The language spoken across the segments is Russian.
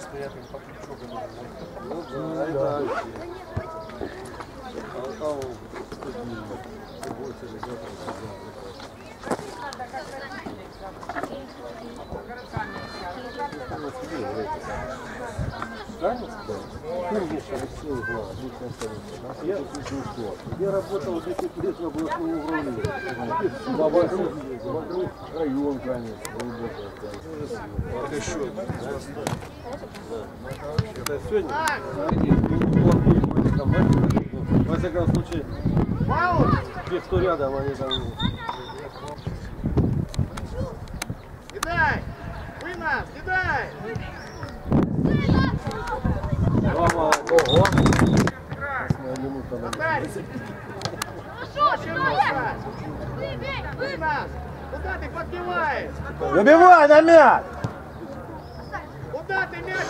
стоят, им по гоняют. Ну да, это А там стабильно. Я, работал 10 лет в областном управлении. Вокруг, район, конечно. Это еще Это сегодня? Во всяком случае, те, кто рядом, они там... Кидай! Вы нас, кидай! Мама, ого! Восьмая минута на Дай! Очень много! Вы нас! Куда ты подбиваешь? Забивай на мяч! Куда ты мяч?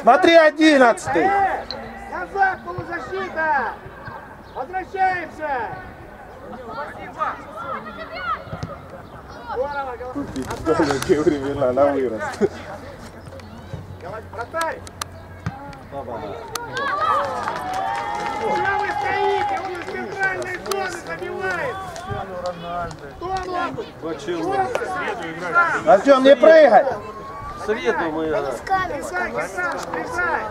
Смотри, одиннадцатый! Э! Назад, полузащита! Возвращаемся! Здорово, Какие времена на вырос. Вратарь! Вы стоите? Он из центральной зоны забивает! Кто? Артем, не прыгай! Среду мы играем. Играй, играй!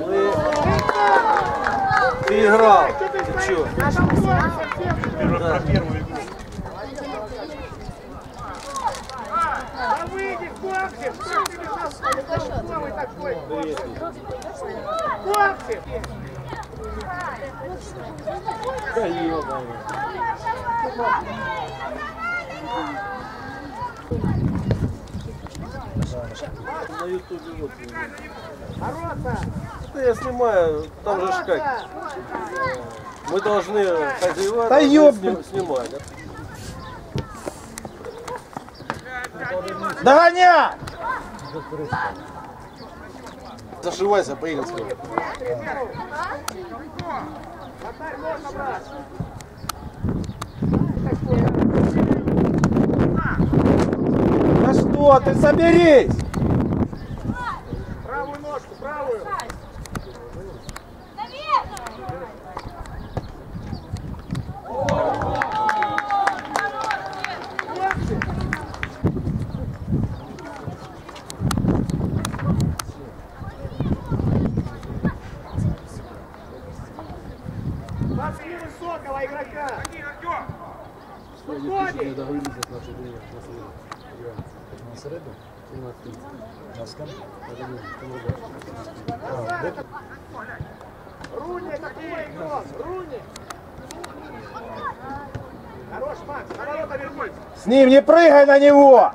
Мы... Ты играл. Ты чё? Да. Да выйди, Коксик! Что ты бессовестный такой? Коксик! Да ёбаный. На ютубе вот. Это я снимаю, там же как. Мы должны хозяева Да ёб- сни- снимать. Догоняй! Зашивайся, поедем с тобой. Да что ты, соберись! Правую ножку, правую! Пошли высокого игрока! Выходи! Руни, это твой игрок! Руни! Хорош, Макс, на ворота вернись! С ним не прыгай на него!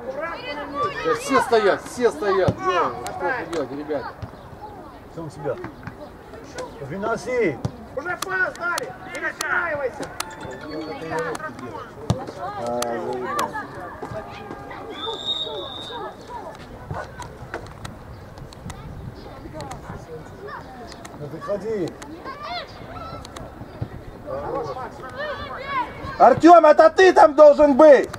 Все стоят, все стоят. Что делать, ребят? Сам себя. Выноси! Уже пас дали! Перестраивайся! Выходи! Хорош, Макс! Артем, это ты там должен быть!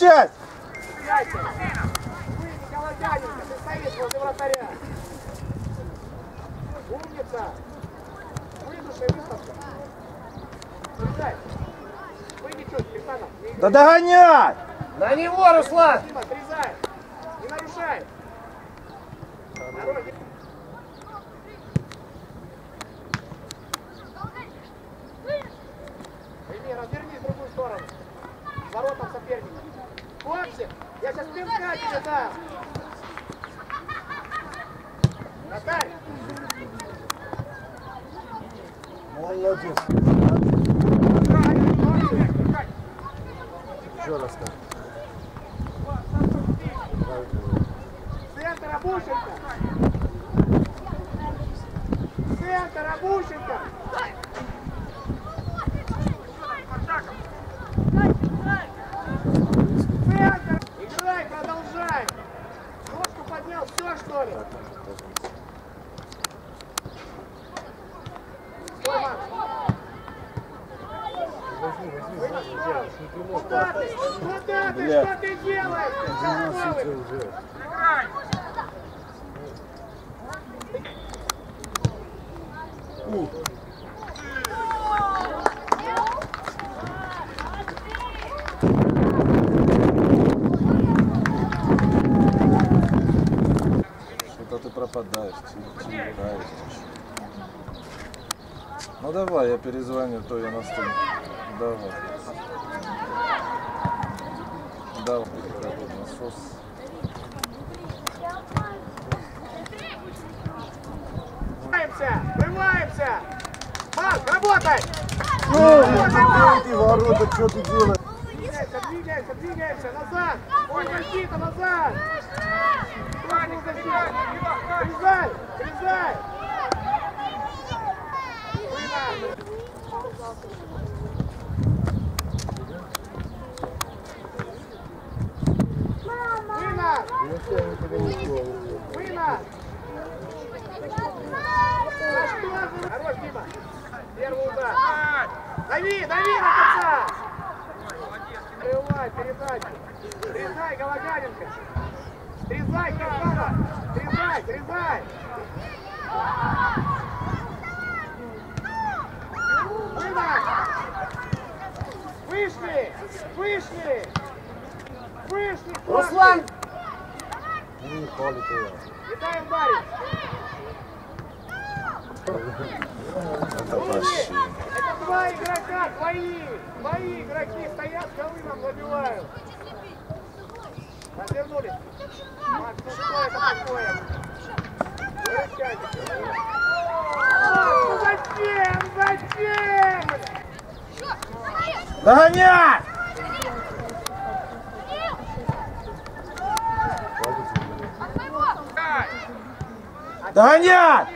Да догоняй! На него, Руслан! Еще раз так. центр Абущенко. Центр Абущенко. зоне. Стой, Макс. Куда ты? Куда ты? Блядь. Что ты делаешь? Ты целковый. Что-то ты пропадаешь, играешь. Ну давай, я перезвоню, то я на стол. Давай. Давай, работай, насос. Врываемся! Врываемся! Макс, работай! Ну, ты ворота, что ты делаешь? Двигаемся, двигаемся, двигаемся! Назад! Ой, защита, назад! Срезай! Срезай! Вына! Вына! Вына! Да что же? Хорош, Дима! Первый удар! Дави, дави до конца! Срывай передачу! Срезай, Галаганенко! Срезай, Кирсанов! Срезай, срезай! Вышли! Вышли! Вышли! Руслан! Не дай ударить! Это вообще. Это два игрока, твои! Твои игроки стоят, голы нам забивают! Развернулись! Макс, ну что это такое? Выручайте! Макс, ну зачем? Зачем? Догонять! Догонять!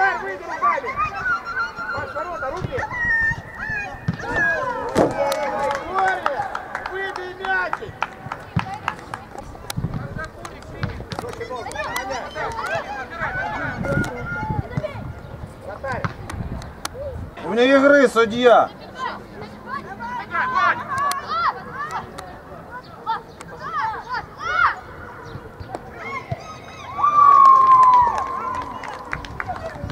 Вратарь, выйди руками! Макс, ворота, руки! Григорий, выбей мячик! Вне игры, судья! Пи- пи- Догонять! Макс, ноги, Макс, ноги бросайте! Обрезка,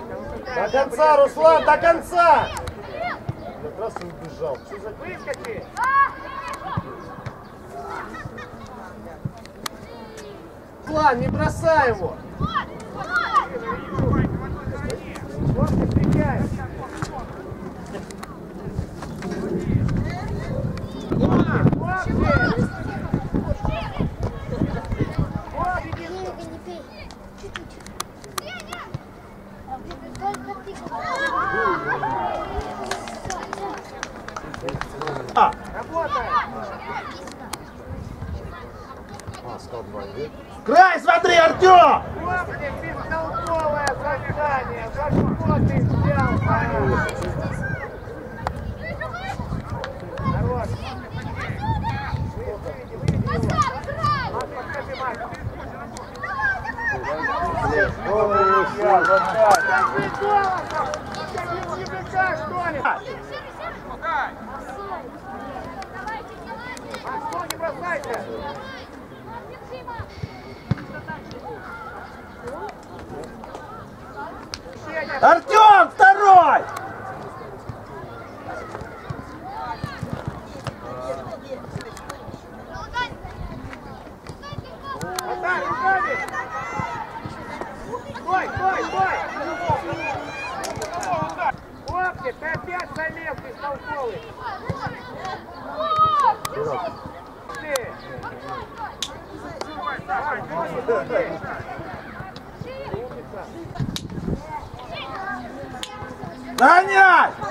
ну какая До конца? Руслан, до конца! Как раз и убежал. Что за Выскочи! план? Не бросай его! Что Артем, второй! Стой, стой, стой! Хлопцы, ты опять залез бестолковый! Ты! Давай, ноги, ноги! Догонять!